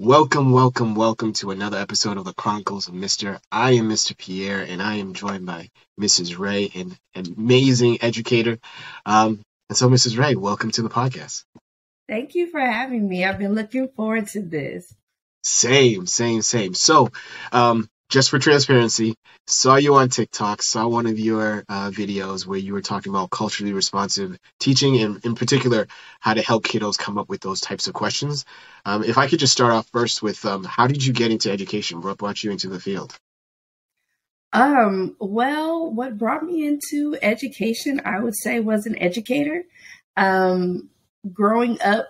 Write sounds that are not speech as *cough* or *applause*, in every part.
Welcome, welcome, welcome to another episode of the Chronicles of Mr. I am Mr. Pierre, and I am joined by Mrs. Ray, an amazing educator. Um, and so, Mrs. Ray, welcome to the podcast. Thank you for having me. I've been looking forward to this. Same, same, same. So, um, just for transparency, saw you on TikTok, saw one of your uh, videos where you were talking about culturally responsive teaching, and in particular, how to help kiddos come up with those types of questions. Um, if I could just start off first with, um, how did you get into education? What brought you into the field? Um, well, what brought me into education, I would say, was an educator. Um, growing up,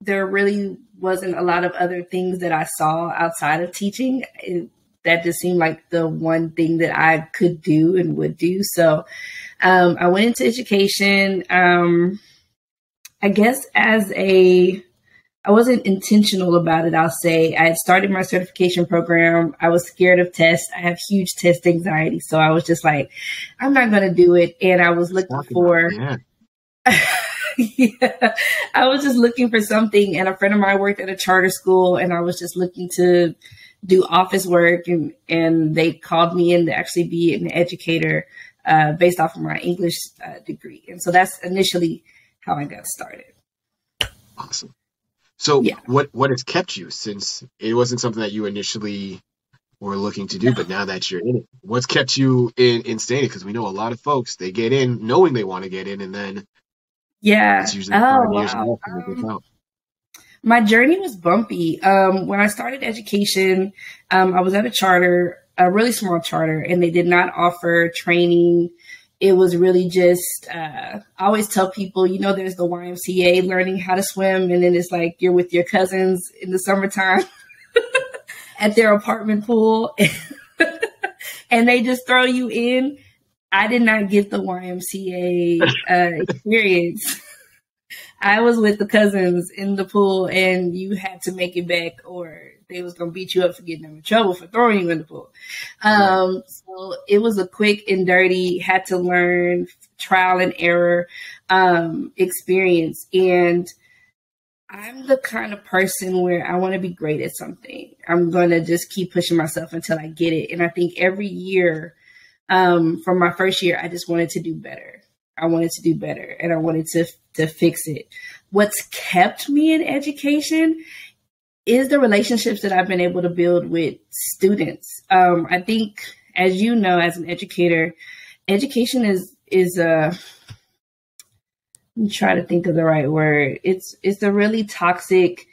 there really wasn't a lot of other things that I saw outside of teaching. It, that just seemed like the one thing that I could do and would do. So um, I went into education. Um, I guess as a, I wasn't intentional about it. I'll say I had started my certification program. I was scared of tests. I have huge test anxiety, so I was just like, I'm not going to do it. And I was looking for. Yeah. *laughs* yeah, I was just looking for something, and a friend of mine worked at a charter school, and I was just looking to do office work and and they called me in to actually be an educator uh, based off of my English uh, degree. And so that's initially how I got started. Awesome. So yeah. what what has kept you since it wasn't something that you initially were looking to do, but now that you're in it, what's kept you in in staying? Because we know a lot of folks they get in knowing they want to get in, and then yeah, it's usually oh, wow. Um, my journey was bumpy. Um, when I started education, um, I was at a charter, a really small charter, and they did not offer training. It was really just, uh, I always tell people, you know, there's the YMCA learning how to swim, and then it's like you're with your cousins in the summertime *laughs* at their apartment pool, *laughs* and they just throw you in. I did not get the YMCA uh, experience. *laughs* I was with the cousins in the pool, and you had to make it back, or they was gonna beat you up for getting them in trouble for throwing you in the pool. Um, so it was a quick and dirty, had to learn trial and error um, experience, and I'm the kind of person where I want to be great at something. I'm going to just keep pushing myself until I get it. And I think every year, um, from my first year, I just wanted to do better. I wanted to do better and I wanted to to fix it. What's kept me in education is the relationships that I've been able to build with students. Um, I think, as you know, as an educator, education is is a I'm trying to think of the right word. It's it's a really toxic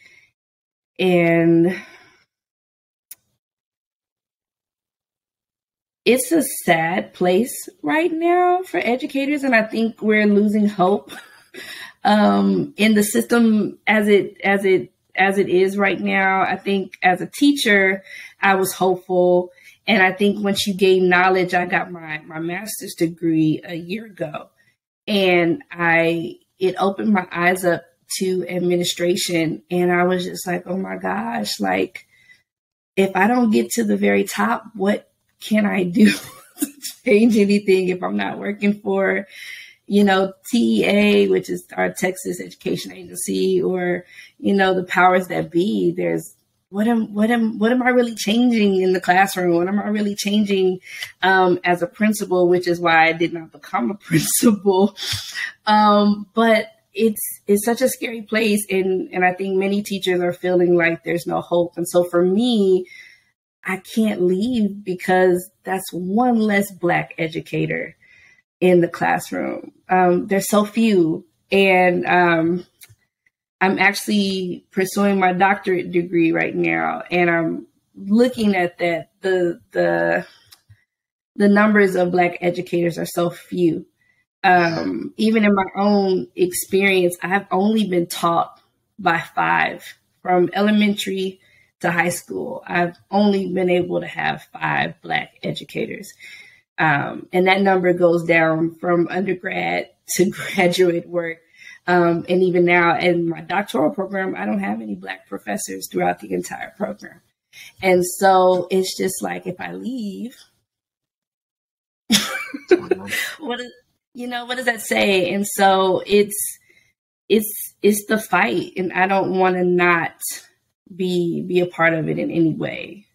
and it's a sad place right now for educators, and I think we're losing hope *laughs* um, in the system as it as it as it is right now. I think as a teacher, I was hopeful, and I think once you gain knowledge, I got my my master's degree a year ago, and I it opened my eyes up to administration, and I was just like, oh my gosh, like if I don't get to the very top, what can I do to *laughs* change anything if I'm not working for, you know, TEA, which is our Texas Education Agency, or, you know, the powers that be? There's what am what am what am I really changing in the classroom? What am I really changing um, as a principal? Which is why I did not become a *laughs* principal. Um, but it's it's such a scary place, and and I think many teachers are feeling like there's no hope. And so for me, I can't leave because that's one less Black educator in the classroom. Um, there's so few. And um, I'm actually pursuing my doctorate degree right now, and I'm looking at that. The the the numbers of Black educators are so few. Um, even in my own experience, I've only been taught by five from elementary to high school, I've only been able to have five Black educators. Um, and that number goes down from undergrad to *laughs* graduate work. Um, and even now in my doctoral program, I don't have any Black professors throughout the entire program. And so it's just like if I leave, *laughs* what is, you know, what does that say? And so it's, it's, it's the fight. And I don't want to not be be a part of it in any way.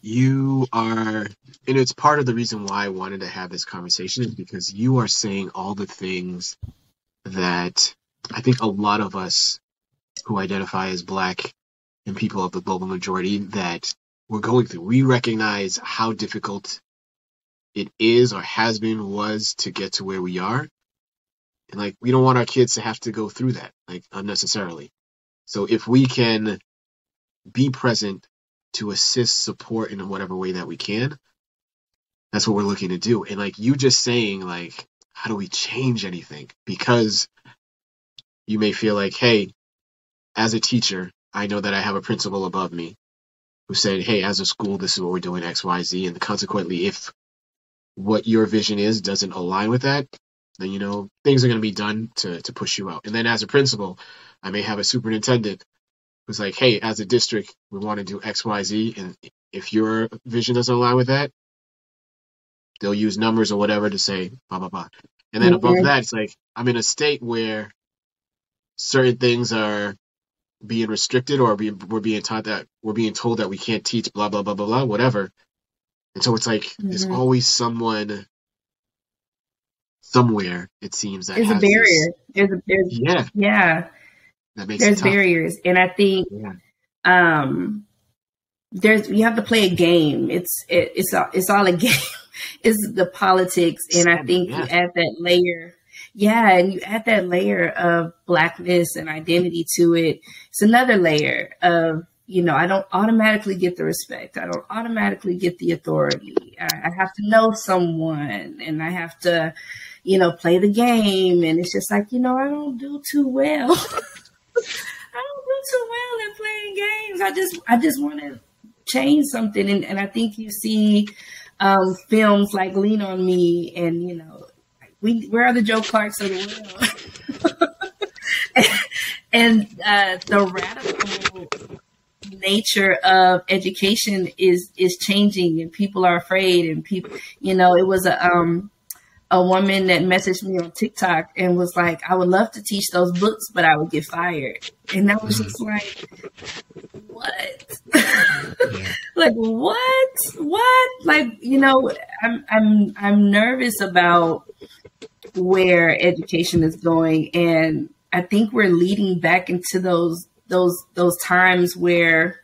You are, and it's part of the reason why I wanted to have this conversation is because you are saying all the things that I think a lot of us who identify as Black and people of the global majority that we're going through. We recognize how difficult it is or has been, was to get to where we are. And like, we don't want our kids to have to go through that, like, unnecessarily. So if we can be present to assist, support in whatever way that we can, that's what we're looking to do. And like you just saying, like, how do we change anything? Because you may feel like, hey, as a teacher, I know that I have a principal above me who said, hey, as a school, this is what we're doing, X, Y, Z. And consequently, if what your vision is doesn't align with that, then, you know, things are going to be done to, to push you out. And then as a principal, I may have a superintendent who's like, hey, as a district, we want to do X, Y, Z. And if your vision doesn't align with that, they'll use numbers or whatever to say blah, blah, blah. And then above that, it's like, I'm in a state where certain things are being restricted or being, we're being taught that we're being told that we can't teach blah blah blah blah blah whatever and so it's like mm-hmm. there's always someone somewhere it seems that there's a barrier this, there's a there's yeah yeah there's barriers and i think yeah. um there's you have to play a game it's it, it's all it's all a *laughs* game it's the politics and i think yeah. you add that layer yeah, and you add that layer of blackness and identity to it. It's another layer of, you know, I don't automatically get the respect. I don't automatically get the authority. I, I have to know someone and I have to, you know, play the game. And it's just like, you know, I don't do too well. *laughs* I don't do too well at playing games. I just, I just want to change something. And, and I think you see um, films like Lean on Me and, you know, we where are the Joe Clarks of the world? *laughs* and uh, the radical nature of education is is changing, and people are afraid, and people, you know, it was a um a woman that messaged me on TikTok and was like, I would love to teach those books, but I would get fired. And I was just mm. like, what? *laughs* like what? What? Like, you know, I'm I'm I'm nervous about where education is going and I think we're leading back into those those those times where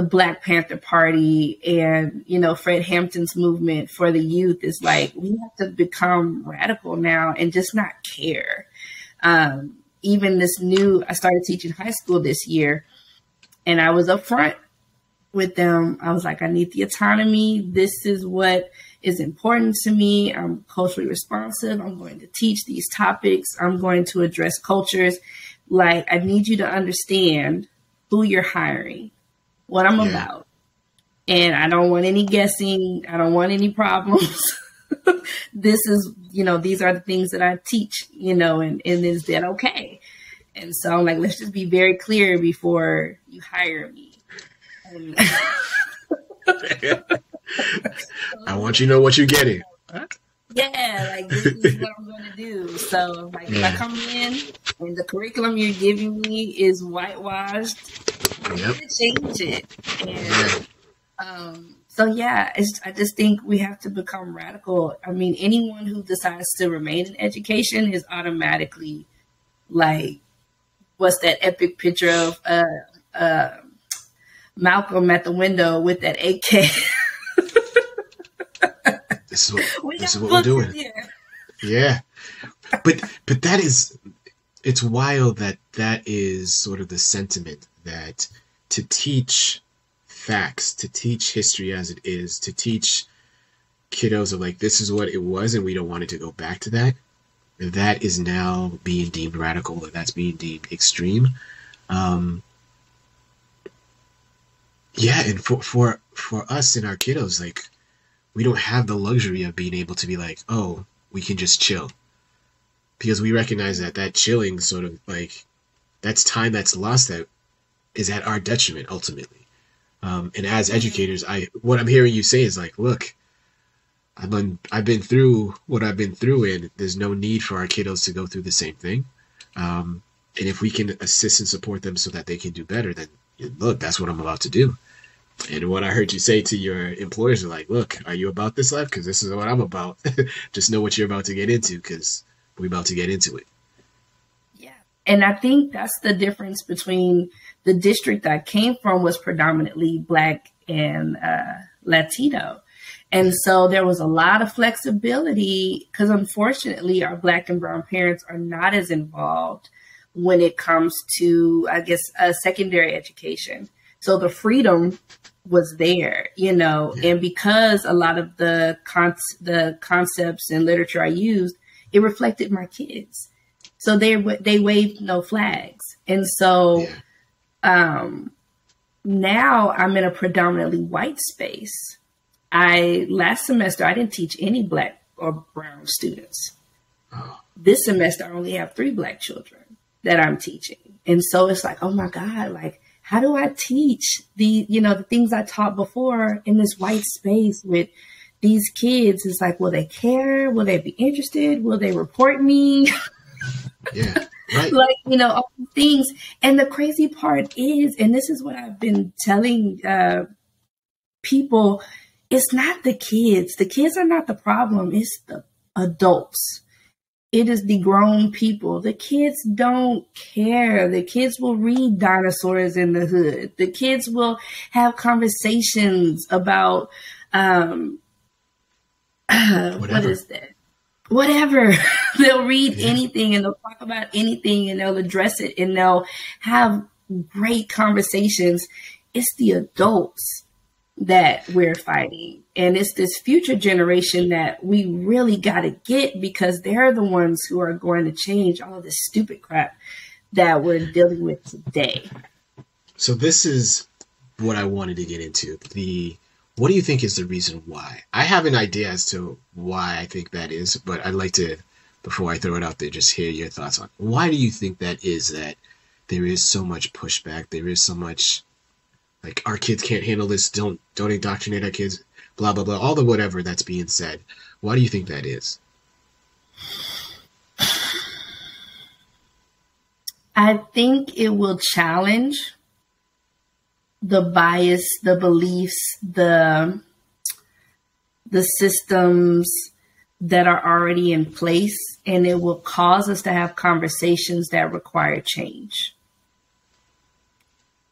the Black Panther Party and you know Fred Hampton's movement for the youth is like we have to become radical now and just not care. Um, even this new, I started teaching high school this year, and I was upfront with them. I was like, I need the autonomy. This is what is important to me. I'm culturally responsive. I'm going to teach these topics. I'm going to address cultures. Like, I need you to understand who you're hiring, what I'm yeah. about. And I don't want any guessing. I don't want any problems. *laughs* this is, you know, these are the things that I teach, you know, and, and is that okay? And so I'm like, let's just be very clear before you hire me. *laughs* I want you to know what you're getting. Yeah, like this is what I'm going to do. So, like, yeah. if I come in and the curriculum you're giving me is whitewashed, yep. to change it. And, um, so yeah, I just think we have to become radical. I mean, anyone who decides to remain in education is automatically like, what's that epic picture of uh, uh, Malcolm at the window with that AK? *laughs* This is what this is what we're doing. Yeah, but but that is it's wild that that is sort of the sentiment that to teach facts, to teach history as it is, to teach kiddos of like this is what it was and we don't want it to go back to that. That is now being deemed radical. That's being deemed extreme. Um, yeah, and for for for us and our kiddos, like we don't have the luxury of being able to be like, oh, we can just chill. Because we recognize that that chilling sort of like that's time that's lost that is at our detriment ultimately. Um, and as educators, I what I'm hearing you say is like, look, I've been I've been through what I've been through, and there's no need for our kiddos to go through the same thing. Um, and if we can assist and support them so that they can do better, then look, that's what I'm about to do. And what I heard you say to your employers are like, look, are you about this life? Because this is what I'm about. *laughs* Just know what you're about to get into because we're about to get into it. And I think that's the difference between the district I came from was predominantly black and uh, Latino. And so there was a lot of flexibility because unfortunately our black and brown parents are not as involved when it comes to, I guess, a secondary education. So the freedom was there, you know, yeah. and because a lot of the con- the concepts and literature I used, it reflected my kids. So they they waved no flags, and so yeah. um, now I'm in a predominantly white space. I last semester I didn't teach any black or brown students. Oh. This semester I only have three black children that I'm teaching, and so it's like, oh my god, like how do I teach the, you know, the things I taught before in this white space with these kids? It's like, will they care? Will they be interested? Will they report me? *laughs* Yeah. *laughs* Right. like, you know, all things. And the crazy part is, and this is what I've been telling uh, people, it's not the kids. The kids are not the problem. It's the adults it is the grown people. The kids don't care. The kids will read dinosaurs in the hood. The kids will have conversations about um *sighs* what is that? Whatever. *laughs* they'll read anything and they'll talk about anything and they'll address it and they'll have great conversations. It's the adults that we're fighting. And it's this future generation that we really got to get because they're the ones who are going to change all of this stupid crap that we're dealing with today. So this is what I wanted to get into. The what do you think is the reason why? I have an idea as to why I think that is, but I'd like to before I throw it out there just hear your thoughts on why do you think that is that there is so much pushback, there is so much like our kids can't handle this don't don't indoctrinate our kids blah blah blah all the whatever that's being said. Why do you think that is? I think it will challenge the bias the beliefs the the systems that are already in place and it will cause us to have conversations that require change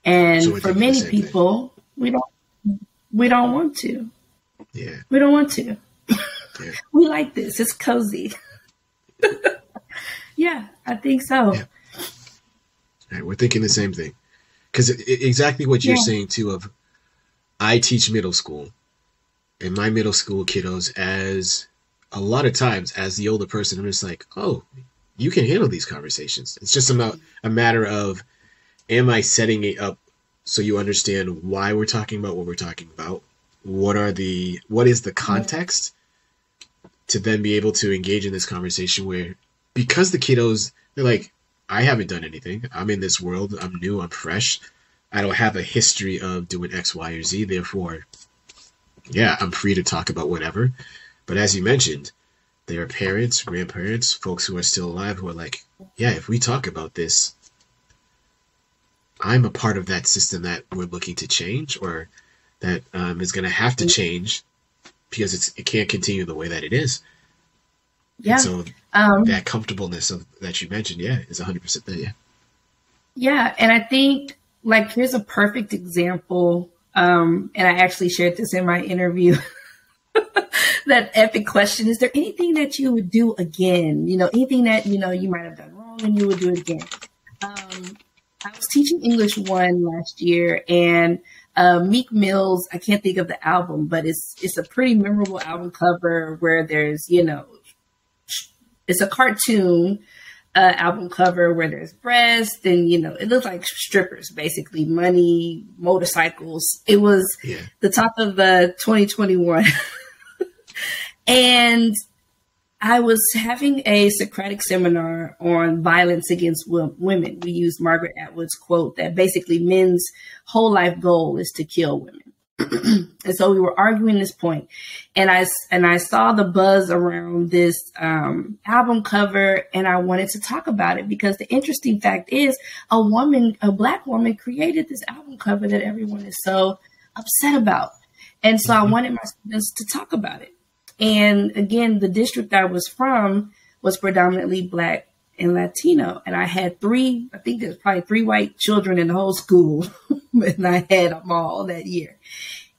and so for many people, we don't we don't want to. Yeah. We don't want to. Yeah. *laughs* we like this. It's cozy. *laughs* yeah, I think so. Yeah. Right, we're thinking the same thing. Because exactly what you're yeah. saying too of I teach middle school and my middle school kiddos as a lot of times as the older person, I'm just like, oh, you can handle these conversations. It's just about a matter of am I setting it up so you understand why we're talking about what we're talking about? What are the what is the context to then be able to engage in this conversation where because the kiddos they're like I haven't done anything. I'm in this world. I'm new. I'm fresh. I don't have a history of doing X, Y, or Z. Therefore, yeah, I'm free to talk about whatever. But as you mentioned, there are parents, grandparents, folks who are still alive who are like, yeah, if we talk about this, I'm a part of that system that we're looking to change or that um, is going to have to mm. change because it's it can't continue the way that it is. Yeah. And so um, that comfortableness of that you mentioned, yeah, is 100% there. Yeah. Yeah, and I think like here's a perfect example. Um, and I actually shared this in my interview. *laughs* that epic question: Is there anything that you would do again? You know, anything that you know you might have done wrong and you would do again. Um, I was teaching English one last year, and uh, Meek Mill's I can't think of the album, but it's it's a pretty memorable album cover where there's you know it's a cartoon uh, album cover where there's breasts and you know it looks like strippers basically money motorcycles it was yeah. the top of the 2021 *laughs* and I was having a Socratic seminar on violence against women. We used Margaret Atwood's quote that basically men's whole life goal is to kill women. *clears throat* and so we were arguing this point, and I and I saw the buzz around this um, album cover, and I wanted to talk about it because the interesting fact is, a woman, a black woman, created this album cover that everyone is so upset about, and so mm-hmm. I wanted my students to talk about it. And again, the district I was from was predominantly black and Latino. And I had three, I think there's probably three white children in the whole school. *laughs* and I had them all that year.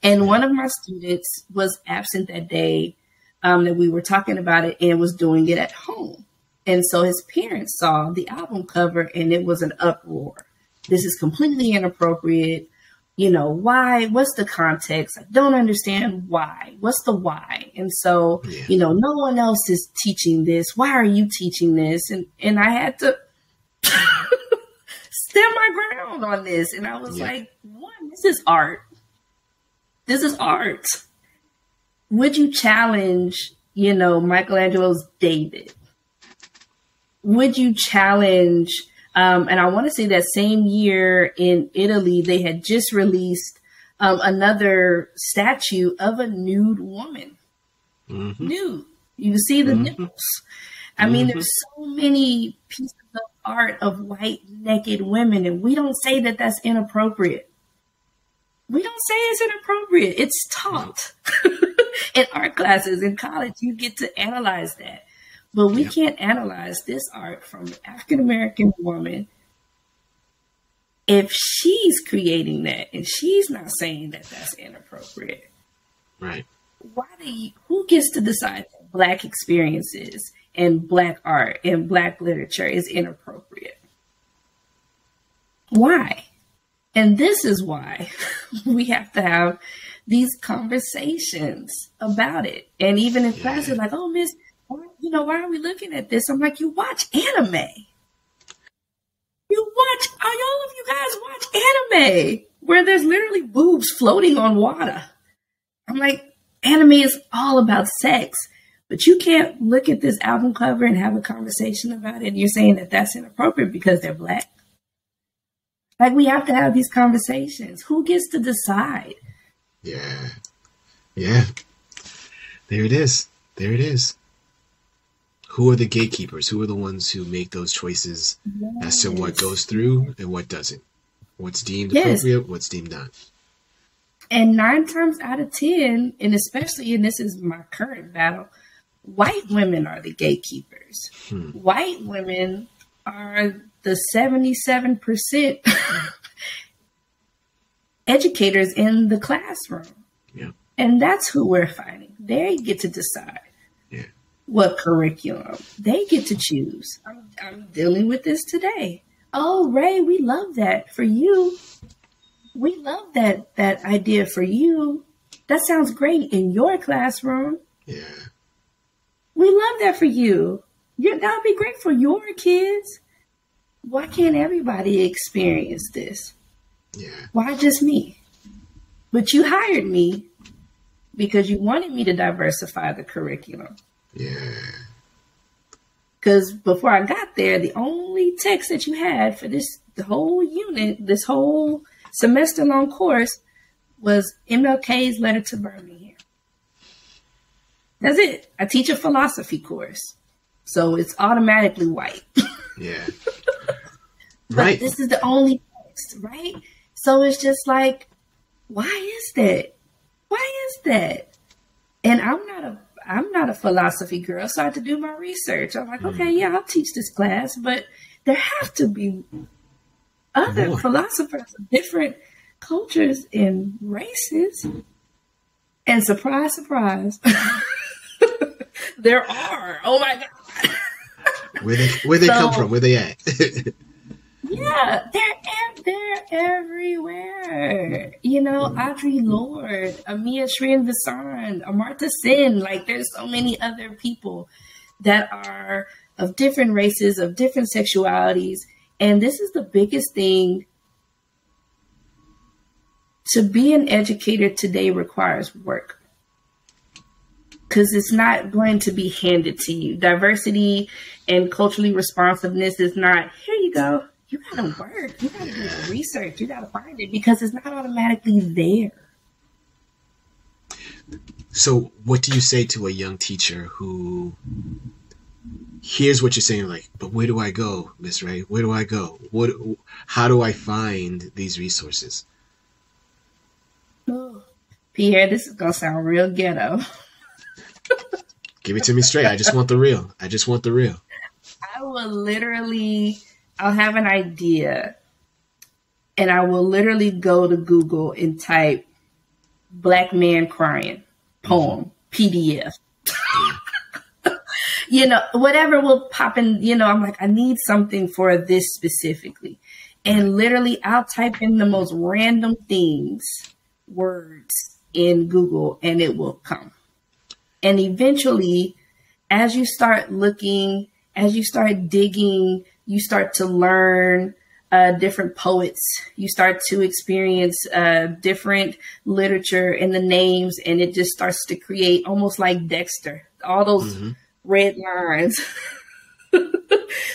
And one of my students was absent that day um, that we were talking about it and was doing it at home. And so his parents saw the album cover and it was an uproar. This is completely inappropriate you know, why? What's the context? I don't understand why. What's the why? And so, yeah. you know, no one else is teaching this. Why are you teaching this? And and I had to *laughs* stand my ground on this. And I was yeah. like, one, this is art. This is art. Would you challenge, you know, Michelangelo's David? Would you challenge um, and I want to say that same year in Italy, they had just released um, another statue of a nude woman. Mm-hmm. Nude. You can see the mm-hmm. nipples. I mm-hmm. mean, there's so many pieces of art of white naked women, and we don't say that that's inappropriate. We don't say it's inappropriate. It's taught *laughs* in art classes in college. You get to analyze that. But we yeah. can't analyze this art from an African American woman if she's creating that and she's not saying that that's inappropriate. Right. Why do you, who gets to decide that black experiences and black art and black literature is inappropriate? Why? And this is why *laughs* we have to have these conversations about it. And even if yeah. classes like, oh, Miss, you know, why are we looking at this? I'm like, you watch anime. You watch, all of you guys watch anime where there's literally boobs floating on water. I'm like, anime is all about sex, but you can't look at this album cover and have a conversation about it. And you're saying that that's inappropriate because they're black. Like, we have to have these conversations. Who gets to decide? Yeah. Yeah. There it is. There it is who are the gatekeepers? Who are the ones who make those choices yes. as to what goes through and what doesn't? What's deemed yes. appropriate, what's deemed not? And nine times out of ten, and especially, and this is my current battle, white women are the gatekeepers. Hmm. White women are the 77% *laughs* educators in the classroom. Yeah. And that's who we're fighting. They get to decide what curriculum. They get to choose. I'm, I'm dealing with this today. Oh, Ray, we love that for you. We love that that idea for you. That sounds great in your classroom. Yeah. We love that for you. Yeah, that would be great for your kids. Why can't everybody experience this? Yeah. Why just me? But you hired me because you wanted me to diversify the curriculum. Yeah. Because before I got there, the only text that you had for this the whole unit, this whole semester long course, was MLK's letter to Birmingham. That's it. I teach a philosophy course, so it's automatically white. *laughs* Yeah. right. This is the only text, right? So it's just like, why is that? Why is that? And I'm not a I'm not a philosophy girl, so I had to do my research. I'm like, okay, mm-hmm. yeah, I'll teach this class, but there have to be other Boy. philosophers of different cultures and races. And surprise, surprise, *laughs* there are. Oh my god! where they where they so, come from? Where they at? *laughs* Yeah, they're they're everywhere. You know, mm. Audre Lorde, Amia Srinivasan, Amartya Sen. Like, there's so many other people that are of different races, of different sexualities, and this is the biggest thing. To be an educator today requires work because it's not going to be handed to you. Diversity and culturally responsiveness is not, here you go you gotta work. You gotta do research. You gotta find it because it's not automatically there. So, what do you say to a young teacher who hears what you're saying, like, but where do I go, Miss Ray? Where do I go? What? How do I find these resources? Pierre, this is gonna sound real ghetto. Give it to me straight. I just want the real. I just want the real. *laughs* I will literally, I'll have an idea, and I will literally go to Google and type "black man crying" poem PDF. *laughs* you know, whatever will pop in, you know, I'm like, I need something for this specifically. And literally, I'll type in the most random things, words in Google, and it will come. And eventually, as you start looking, as you start digging, you start to learn uh, different poets. You start to experience uh, different literature and the names, and it just starts to create almost like Dexter. All those mm-hmm. red lines *laughs*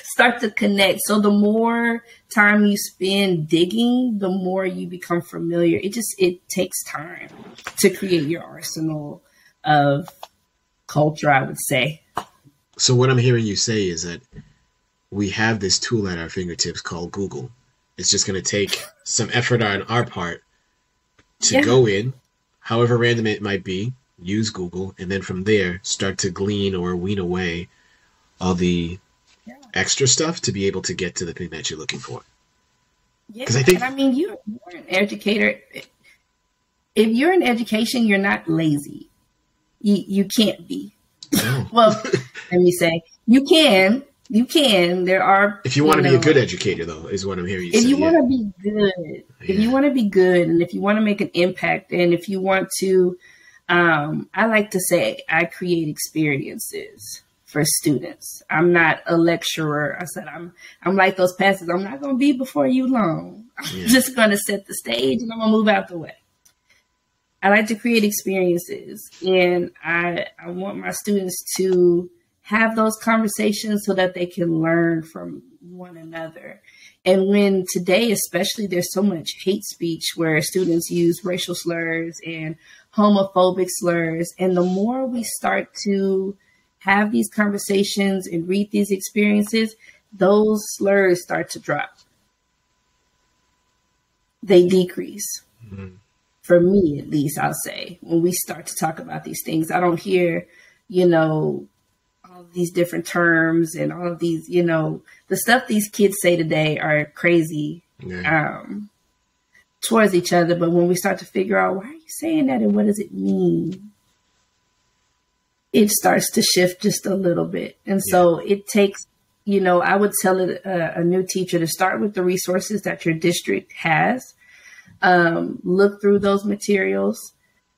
start to connect. So the more time you spend digging, the more you become familiar. It just it takes time to create your arsenal of culture. I would say. So what I'm hearing you say is that we have this tool at our fingertips called Google. It's just going to take some effort on our part to yeah. go in, however random it might be, use Google, and then from there start to glean or wean away all the yeah. extra stuff to be able to get to the thing that you're looking for. Because yeah, I think, I mean, you, you're an educator. If you're in education, you're not lazy. You you can't be. No. well, *laughs* let me say you can, you can. There are. If you want to be a good educator, though, is what I'm hearing you if say. you want to be good, yeah. if you want to be good, and if you want to make an impact, and if you want to, um, I like to say, I create experiences for students. I'm not a lecturer. I said I'm I'm like those pastors. I'm not going to be before you long. I'm yeah. just going to set the stage, and I'm going to move out the way. I like to create experiences, and I I want my students to have those conversations so that they can learn from one another. And when today, especially, there's so much hate speech where students use racial slurs and homophobic slurs. And the more we start to have these conversations and read these experiences, those slurs start to drop. They decrease. Mm-hmm. For me, at least, I'll say, when we start to talk about these things, I don't hear, you know, all these different terms and all of these, you know, the stuff these kids say today are crazy yeah. um, towards each other. But when we start to figure out why are you saying that and what does it mean, it starts to shift just a little bit. And yeah. so it takes, you know, I would tell a, a, new teacher to start with the resources that your district has. Um, look through those materials,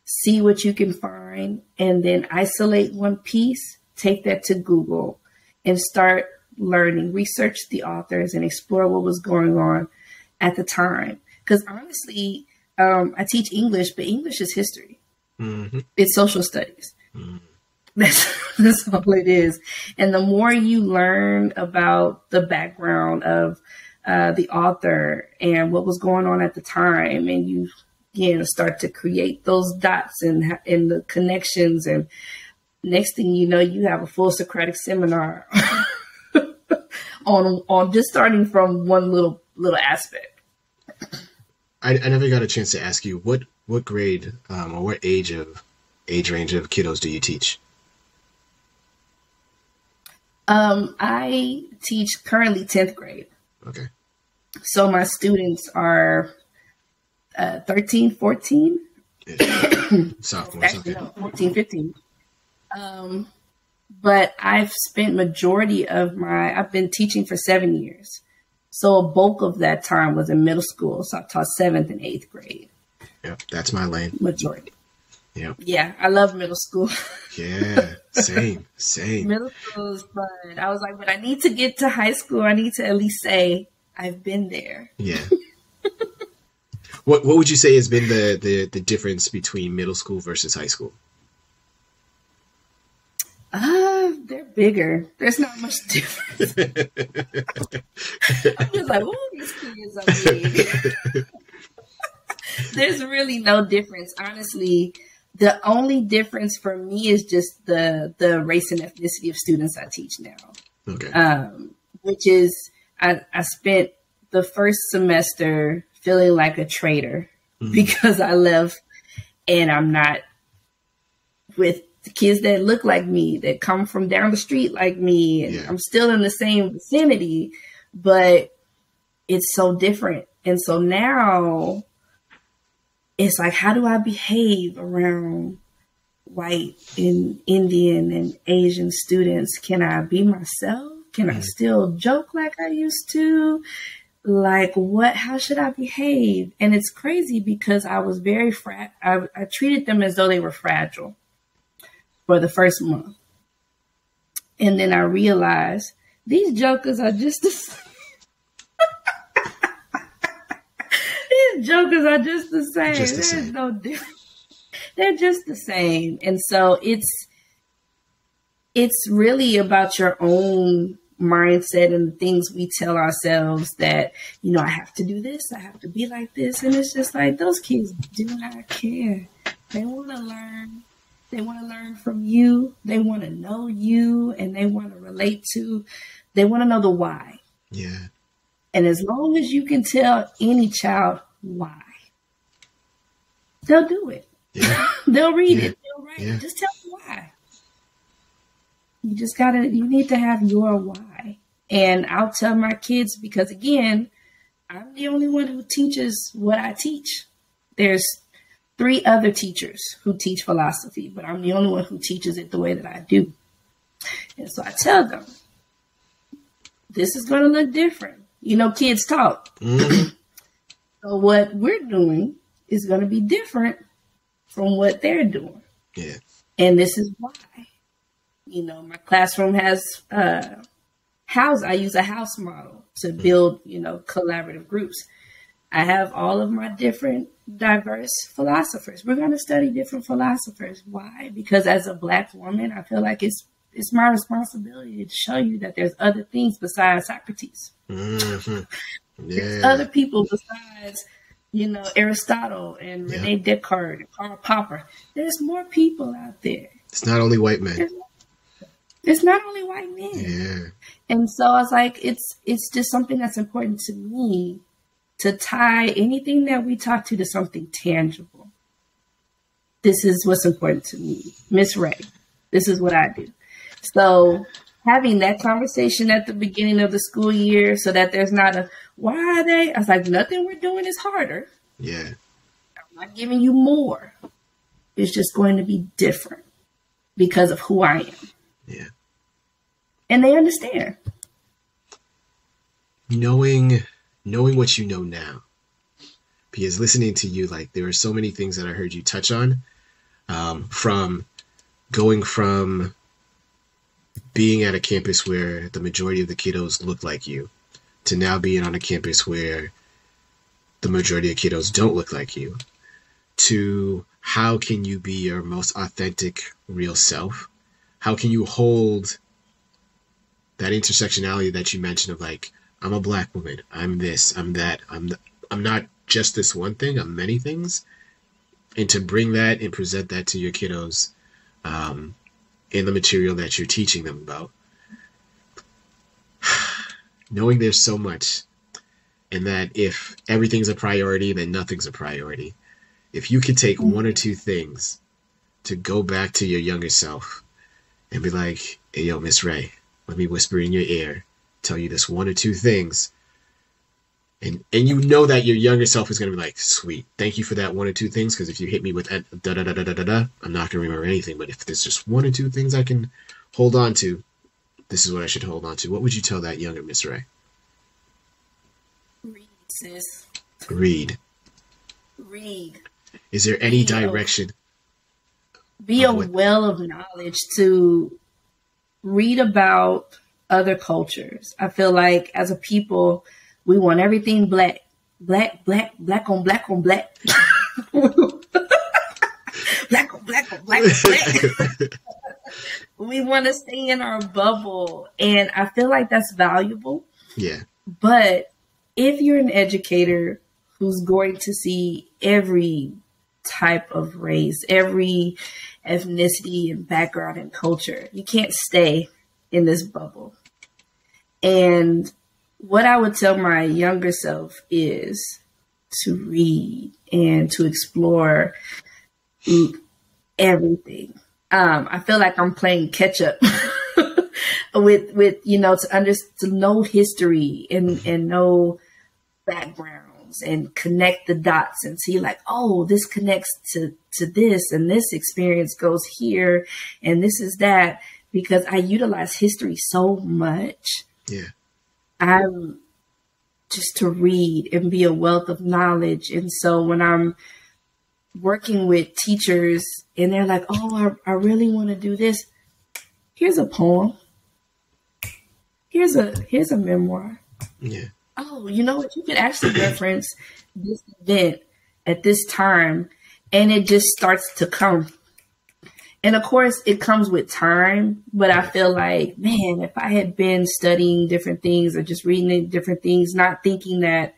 see what you can find, and then isolate one piece take that to Google and start learning, research the authors, and explore what was going on at the time. Because honestly, um, I teach English, but English is history. Mm-hmm. It's social studies. Mm-hmm. That's *laughs* that's all it is. And the more you learn about the background of uh, the author and what was going on at the time, and you again start to create those dots and and the connections and next thing you know, you have a full Socratic seminar *laughs* on on just starting from one little little aspect. I, I never got a chance to ask you what what grade um, or what age of age range of kiddos do you teach? Um, I teach currently tenth grade. Okay. So my students are uh, 13, 14. *coughs* Sophomores, Actually, okay. no, 14, 15. Um, but I've spent majority of my I've been teaching for seven years. So a bulk of that time was in middle school. So I taught seventh and eighth grade. Yep, that's my lane. Majority. Yep. Yeah, I love middle school. *laughs* yeah, same, same. Middle school is fun. I was like, but I need to get to high school. I need to at least say I've been there. Yeah. *laughs* what What would you say has been the, the the difference between middle school versus high school? Uh, they're bigger. There's not much difference. *laughs* I'm just like, oh, these kids are big. *laughs* There's really no difference. Honestly, The only difference for me is just the the race and ethnicity of students I teach now. Okay. Um, which is I, I spent the first semester feeling like a traitor mm-hmm. *laughs* because I left and I'm not with the kids that look like me, that come from down the street like me, and yeah. I'm still in the same vicinity, but it's so different. And so now it's like, how do I behave around white and Indian and Asian students? Can I be myself? Can I mm. still joke like I used to? Like what? How should I behave? And it's crazy because I was very fra- I, I treated them as though they were fragile for the first month, and then I realized these jokers are just the *laughs* these jokers are just the same. Just the There's same. no difference. They're just the same, and so it's it's really about your own mindset and the things we tell ourselves that, you know, I have to do this, I have to be like this. And it's just like those kids do not care. They want to learn. They want to learn from you. They want to know you and they want to relate to, they want to know the why. Yeah. And as long as you can tell any child why, they'll do it. Yeah. *laughs* they'll read yeah. it. They'll write yeah. it. Just tell them why. You just gotta, you need to have your why. And I'll tell my kids because again, I'm the only one who teaches what I teach. There's three other teachers who teach philosophy, but I'm the only one who teaches it the way that I do. And so I tell them, this is going to look different. You know, kids talk. Mm-hmm. *clears throat* so what we're doing is going to be different from what they're doing. Yeah. And this is why. You know, my classroom has uh, house. I use a house model to mm. build, you know, collaborative groups. I have all of my different diverse philosophers. We're going to study different philosophers. Why? Because as a black woman, I feel like it's it's my responsibility to show you that there's other things besides Socrates. Mm-hmm. *laughs* Yeah. There's other people besides, you know, Aristotle and yeah. Rene Descartes and Karl Popper. There's more people out there. It's not only white men. There's it's not only white men. Yeah. And so I was like, it's it's just something that's important to me to tie anything that we talk to to something tangible. This is what's important to me. Miss Ray, this is what I do. So having that conversation at the beginning of the school year so that there's not a why are they? I was like, nothing we're doing is harder. Yeah. I'm not giving you more. It's just going to be different because of who I am. Yeah and they understand. Knowing knowing what you know now. Because listening to you, like there are so many things that I heard you touch on. Um, from going from being at a campus where the majority of the kiddos look like you to now being on a campus where the majority of kiddos don't look like you to how can you be your most authentic real self how can you hold that intersectionality that you mentioned of like I'm a black woman, I'm this, I'm that, I'm the, I'm not just this one thing, I'm many things, and to bring that and present that to your kiddos um, in the material that you're teaching them about, *sighs* knowing there's so much, and that if everything's a priority, then nothing's a priority. If you could take one or two things to go back to your younger self and be like, "Hey, yo, Miss Ray." let me whisper in your ear, tell you this one or two things. And and you know that your younger self is gonna be like, sweet, thank you for that one or two things, because if you hit me with da da da da da da da, I'm not gonna remember anything. But if there's just one or two things I can hold on to, this is what I should hold on to. What would you tell that younger Miss Ray? Read, sis. Read. Read. Is there any be direction? A, be uh, a what? well of knowledge to read about other cultures. I feel like as a people, we want everything black, black, black, black on black on black. *laughs* black on black on black on black. *laughs* we want to stay in our bubble. And I feel like that's valuable. Yeah. But if you're an educator who's going to see every type of race, every ethnicity and background and culture. You can't stay in this bubble. And what I would tell my younger self is to read and to explore everything. Um, I feel like I'm playing catch up *laughs* with with you know to under to know history and and know backgrounds and connect the dots and see like oh this connects to to this and this experience goes here and this is that because I utilize history so much. Yeah. I'm just to read and be a wealth of knowledge. And so when I'm working with teachers and they're like, oh, I, I really want to do this, here's a poem. Here's a here's a memoir. Yeah. Oh, you know what? You can actually *clears throat* reference this event at this time and it just starts to come and of course, it comes with time, but I feel like, man, if I had been studying different things or just reading different things, not thinking that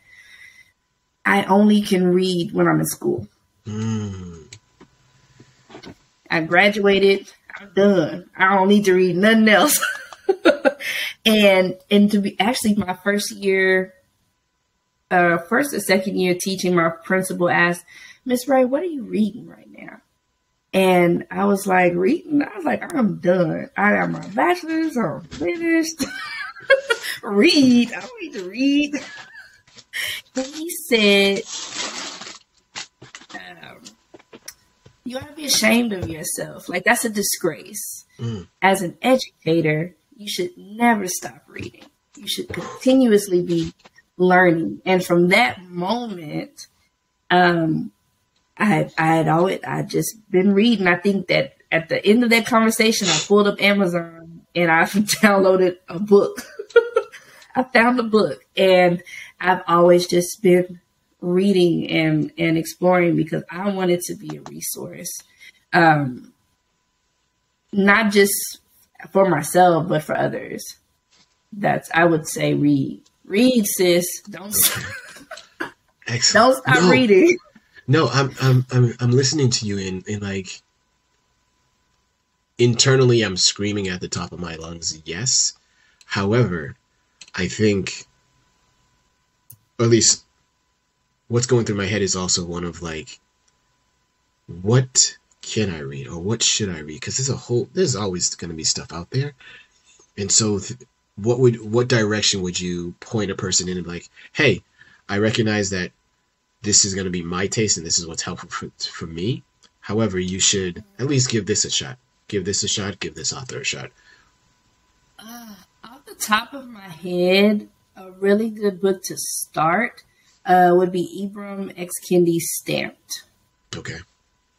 I only can read when I'm in school. Mm. I graduated, I'm done. I don't need to read nothing else. *laughs* and and to be actually my first year, uh, first or second year teaching, my principal asked, Miss Ray, what are you reading right now? And I was like reading. I was like, I'm done. I got my bachelor's. I'm finished. *laughs* read. I don't need to read. And he said, um, "You ought to be ashamed of yourself. Like that's a disgrace. Mm. As an educator, you should never stop reading. You should continuously be learning. And from that moment, um, I had, I had always, I just been reading. I think that at the end of that conversation, I pulled up Amazon and I *laughs* downloaded a book. *laughs* I found a book and I've always just been reading and, and exploring because I wanted to be a resource. Um, not just for myself, but for others. That's, I would say read, read sis. Don't, *laughs* don't stop no. reading. No, I'm I'm I'm I'm listening to you in in like internally I'm screaming at the top of my lungs, yes. However, I think or at least what's going through my head is also one of like what can I read or what should I read? Because there's a whole there's always going to be stuff out there, and so th- what would what direction would you point a person in and be like, hey, I recognize that this is going to be my taste and this is what's helpful for, for me. However, you should at least give this a shot. Give this a shot. Give this author a shot. Uh, off the top of my head, a really good book to start uh, would be Ibram X. Kendi Stamped. Okay.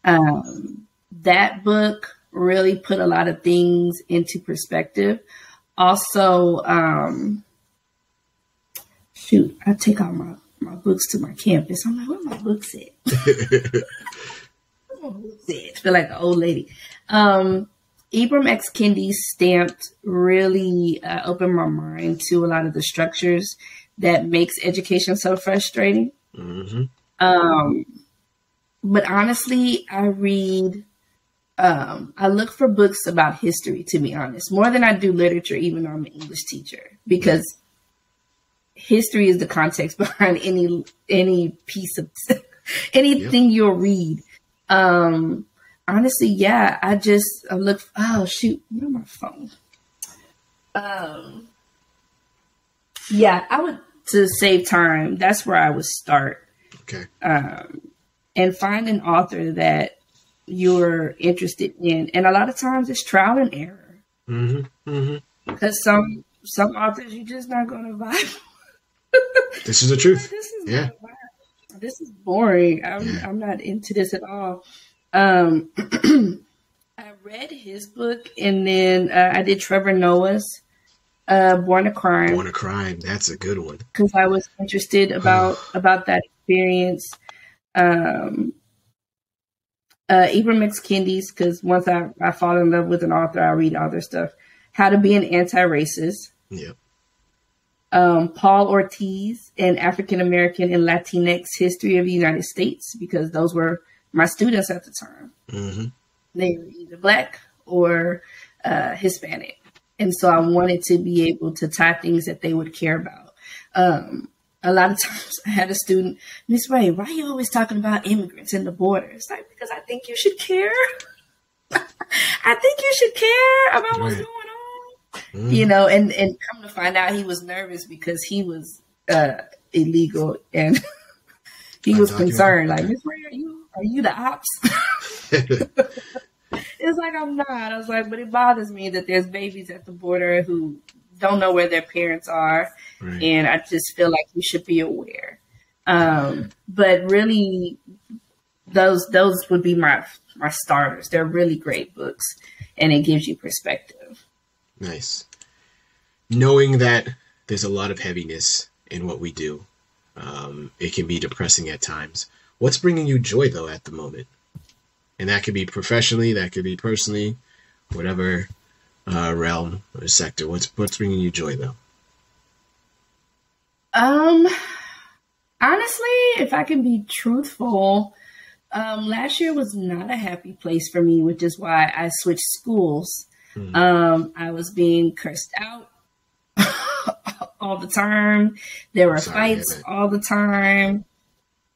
Um, that book really put a lot of things into perspective. Also, um, shoot, I take all my my books to my campus. I'm like, where my books at? *laughs* my books at? I feel like an old lady. Um, Ibram X. Kendi stamped really uh, opened my mind to a lot of the structures that makes education so frustrating. Mm-hmm. Um, but honestly, I read, um, I look for books about history, to be honest, more than I do literature, even though I'm an English teacher, because history is the context *laughs* behind any any piece of *laughs* anything you'll read. Um, honestly, yeah, I just I look. Oh shoot, where my phone? Um, yeah, I would to save time. That's where I would start. Okay. Um, and find an author that you're interested in, and a lot of times it's trial and error. Mm-hmm. Mm-hmm. Because some some authors you're just not going *laughs* to vibe *laughs* this is the truth. This is yeah. This is boring. I'm yeah. I'm not into this at all. Um, *clears throat* I read his book and then uh, I did Trevor Noah's uh, Born a Crime. Born a Crime. That's a good one. Because I was interested about about that experience. Um, uh, Ibram X. Kendi's because once I, I fall in love with an author, I read all their stuff. How to be an anti-racist. Yep um, Paul Ortiz and African American and Latinx History of the United States, because those were my students at the time. Mm-hmm. They were either black or uh, Hispanic. And so I wanted to be able to tie things that they would care about. Um, a lot of *laughs* times I had a student, Miss Ray, why are you always talking about immigrants and the border? It's like, because I think you should care. *laughs* I think you should care about what's going Mm-hmm. You know, and, and come to find out he was nervous because he was uh, illegal and *laughs* he was concerned. Like, Miss Ray, are you, are you the ops? *laughs* It's like I'm not. I was like, but it bothers me that there's babies at the border who don't know where their parents are, right. and I just feel like you should be aware. Um, but really, those those would be my my starters. They're really great books, and it gives you perspective. Nice. Knowing that there's a lot of heaviness in what we do, um, it can be depressing at times. What's bringing you joy though at the moment? And that could be professionally, that could be personally, whatever uh, realm or sector. What's what's bringing you joy though? Um, honestly, if I can be truthful, um, last year was not a happy place for me, which is why I switched schools. Mhm. Um, I was being cursed out all the time. There were Sorry fights that. all the time.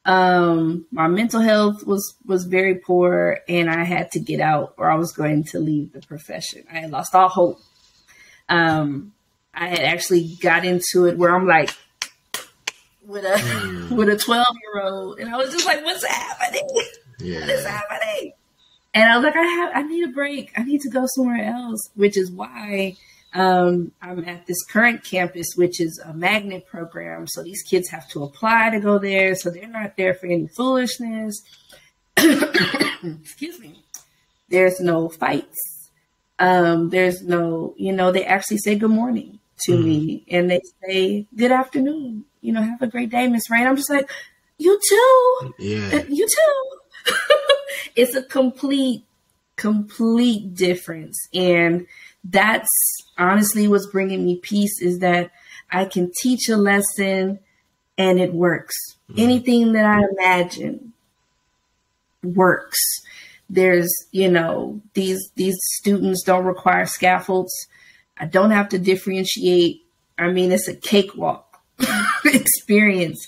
Um, my mental health was was very poor, and I had to get out, or I was going to leave the profession. I had lost all hope. Um, I had actually got into it where I'm like with a Mm. *laughs* with a 12 year old, and I was just like, "What's happening? What is happening?" And I was like, "I have, I need a break. I need to go somewhere else." Which is why um, I'm at this current campus, which is a magnet program. So these kids have to apply to go there, so they're not there for any foolishness. *coughs* Excuse me. There's no fights. Um, there's no, you know, they actually say good morning to Mhm. me and they say good afternoon. You know, have a great day, Miss Ray. I'm just like, you too. Yeah. You too. *laughs* it's a complete, complete difference. And that's honestly what's bringing me peace is that I can teach a lesson and it works. Mm-hmm. Anything that I imagine works. There's, you know, these these students don't require scaffolds. I don't have to differentiate. I mean, it's a cakewalk *laughs* experience.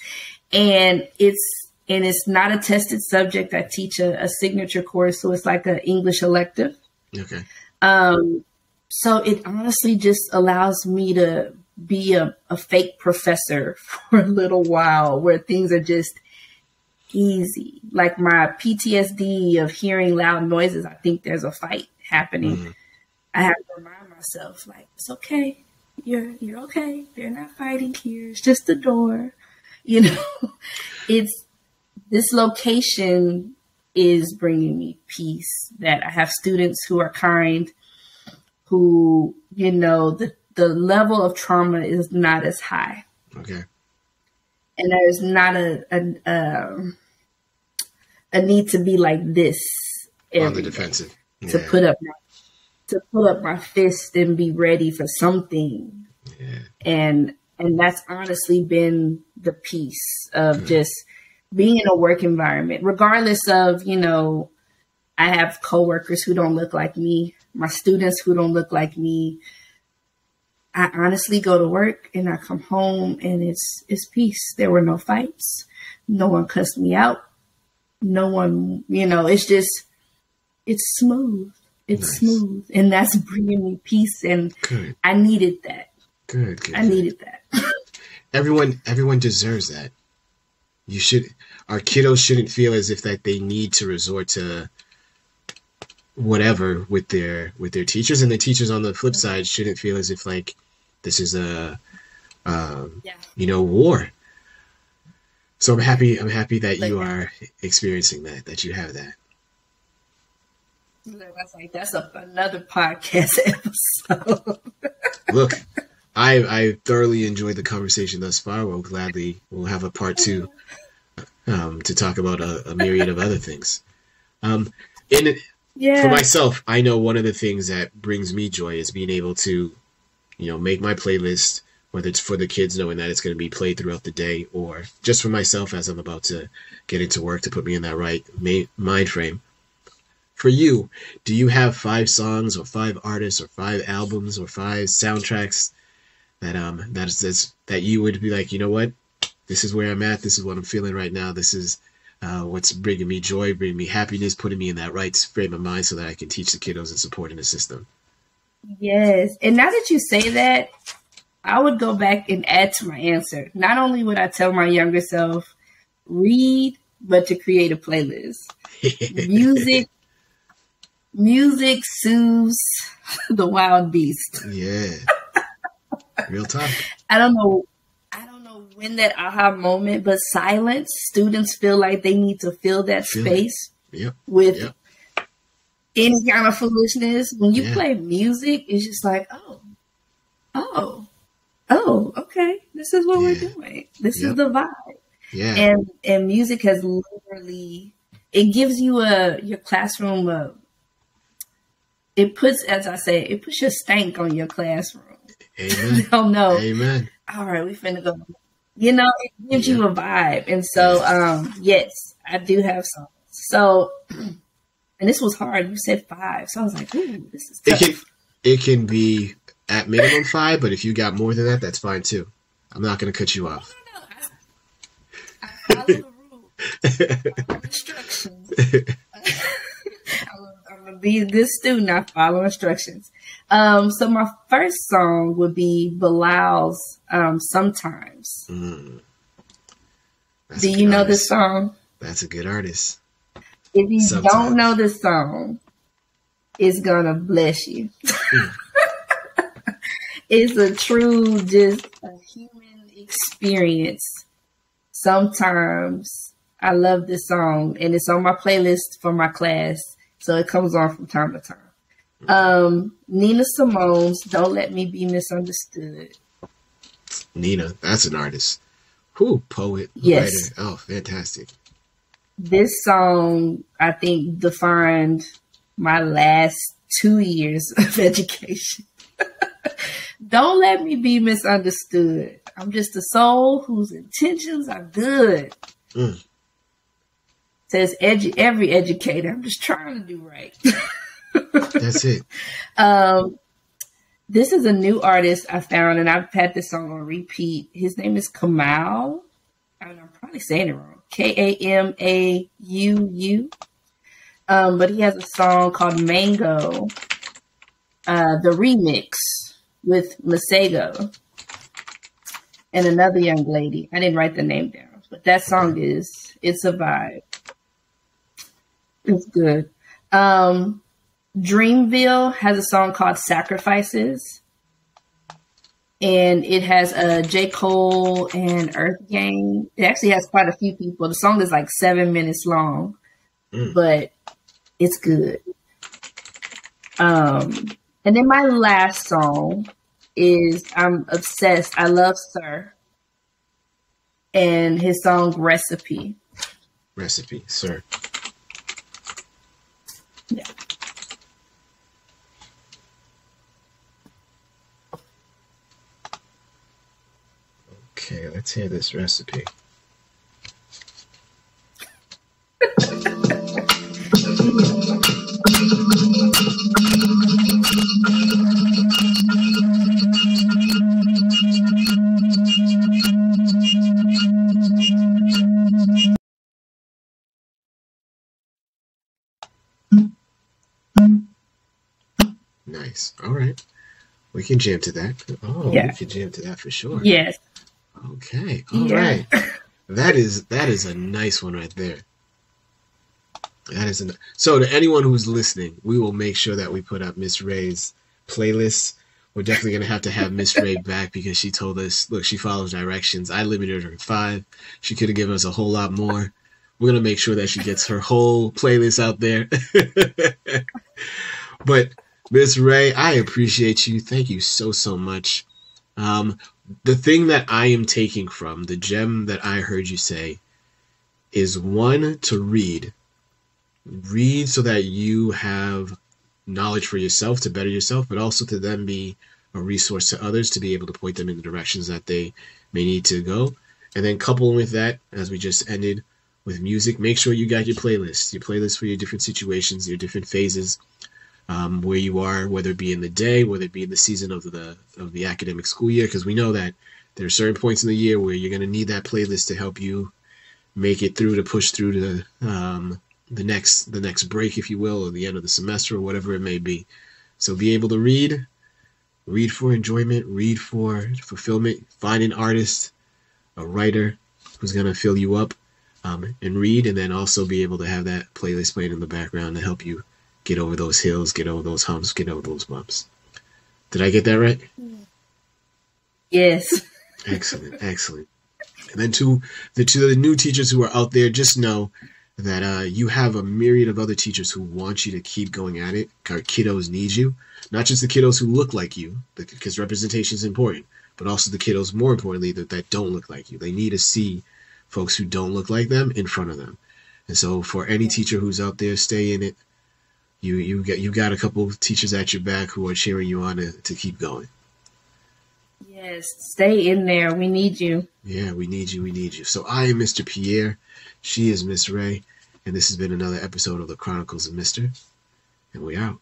And it's and it's not a tested subject. I teach a, a signature course, so it's like an English elective. Okay. Um, so it honestly just allows me to be a, a fake professor *laughs* for a little while where things are just easy. Like my PTSD of hearing loud noises, I think there's a fight happening. Mhm. I have to remind myself, like, it's okay. You're you're okay. They're not fighting here. It's just the door. You *laughs* know, it's this location is bringing me peace. That I have students who are kind, who you know the the level of trauma is not as high, Okay. and there's not a a um, a need to be like this On the defensive. to put up my to put up my fist and be ready for something Yeah. and and that's honestly been the piece of just being in a work environment regardless of you know i have coworkers who don't look like me my students who don't look like me i honestly go to work and i come home and it's it's peace there were no fights no one cussed me out no one you know it's just it's smooth it's Nice. smooth and that's bringing me peace and Good. i needed that Good. Good. I needed that. *laughs* everyone everyone deserves that. You should our kiddos shouldn't feel as if that they need to resort to whatever with their with their teachers and the teachers on the flip side shouldn't feel as if like this is a um, Yeah. you know war. So I'm happy I'm happy that you are experiencing that that you have that. That's like that's a, another podcast *laughs* episode. Look, I I thoroughly enjoyed the conversation thus far. We'll gladly we'll have a part two um, to talk about a, a myriad of other things. Um, in yeah. for myself, I know one of the things that brings me joy is being able to, you know, make my playlist, whether it's for the kids knowing that it's going to be played throughout the day or just for myself as I'm about to get into work to put me in that right mind frame. For you, do you have five songs or five artists or five albums or five soundtracks that um that is that you would be like, you know what, this is where I'm at, this is what I'm feeling right now, this is uh, what's bringing me joy, bringing me happiness, putting me in that right frame of mind so that I can teach the kiddos and support and assist them. Yes. And now that you say that, I would go back and add to my answer. Not only would I tell my younger self, read, but to create a playlist. *laughs* music, music soothes *laughs* the wild beast. Yeah. Real talk. I don't know. I don't know when that aha moment, but silence. Students feel like they need to fill that feel space yep. with yep. any kind of foolishness. When you yeah. play music, it's just like, oh, oh, oh, okay, this is what yeah. we're doing. This yep. is the vibe. Yeah. And and music has literally it gives you a your classroom a it puts as I say, it puts your stank on your classroom. Amen. *laughs* oh no. Amen. All right, we finna go. You know, it gives yeah. you a vibe. And so um yes, I do have some. So *clears throat* and this was hard. You said five. So I was like, ooh, this is tough. It can, it can be at minimum five, but if you got more than that, that's fine too. I'm not going to cut you off. I, I follow the rules. *laughs* instructions. *laughs* Gonna be a good student. I follow instructions. Um, so my first song would be Bilal's um, "Sometimes." Mm. Do you know this song? That's a good artist. If you Sometimes. don't know this song, it's gonna bless you. Mm *laughs* it's a true, just a human experience. Sometimes I love this song, and it's on my playlist for my class, so it comes on from time to time. Um, Nina Simone's "Don't Let Me Be Misunderstood." Nina, that's an artist. Who poet, yes. writer. Oh, fantastic! This song, I think, defined my last two years *laughs* of education. *laughs* Don't let me be misunderstood. I'm just a soul whose intentions are good. Mm. Says edu- every educator. I'm just trying to do right. *laughs* That's it. Um, this is a new artist I found, and I've had this song on repeat. His name is Kamal. I'm probably saying it wrong. K A M A U U. Um, but he has a song called Mango, uh, the remix with Masego and another young lady. I didn't write the name down, but that song is it's a vibe. It's good. Um, Dreamville has a song called Sacrifices. And it has a uh, J. Cole and Earth Gang. It actually has quite a few people. The song is like seven minutes long, mm. but it's good. Um, and then my last song is I'm obsessed. I love Sir and his song Recipe. Recipe, Sir. Yeah. Okay, let's hear this recipe. Nice. All right. We can jam to that. Oh, yeah. we can jam to that for sure. Yes. Okay. All yeah. right. That is that is a nice one right there. That is a, so to anyone who's listening, we will make sure that we put up Miss Ray's playlist. We're definitely gonna have to have Miss Ray *laughs* back because she told us, look, she follows directions. I limited her to five. She could have given us a whole lot more. We're gonna make sure that she gets her whole playlist out there. *laughs* but Miss Ray, I appreciate you. Thank you so so much. Um, the thing that I am taking from the gem that I heard you say is one to read read so that you have knowledge for yourself to better yourself, but also to then be a resource to others to be able to point them in the directions that they may need to go. And then couple with that, as we just ended with music, make sure you got your playlist, your playlist for your different situations, your different phases, um, where you are, whether it be in the day, whether it be in the season of the of the academic school year, because we know that there are certain points in the year where you're going to need that playlist to help you make it through to push through to um, the next the next break, if you will, or the end of the semester or whatever it may be. So be able to read, read for enjoyment, read for fulfillment, find an artist, a writer who's going to fill you up, um, and read, and then also be able to have that playlist playing in the background to help you get over those hills, get over those humps, get over those bumps. Did I get that right? Yes. *laughs* excellent, excellent. And then to the to the new teachers who are out there, just know that uh, you have a myriad of other teachers who want you to keep going at it. Our kiddos need you, not just the kiddos who look like you, because representation is important, but also the kiddos, more importantly, that, that don't look like you. They need to see folks who don't look like them in front of them. And so, for any teacher who's out there, stay in it. You you get you got a couple of teachers at your back who are cheering you on to, to keep going. Yes, stay in there. We need you. Yeah, we need you. We need you. So I am Mr. Pierre. She is Miss Ray. And this has been another episode of the Chronicles of Mister. And we out.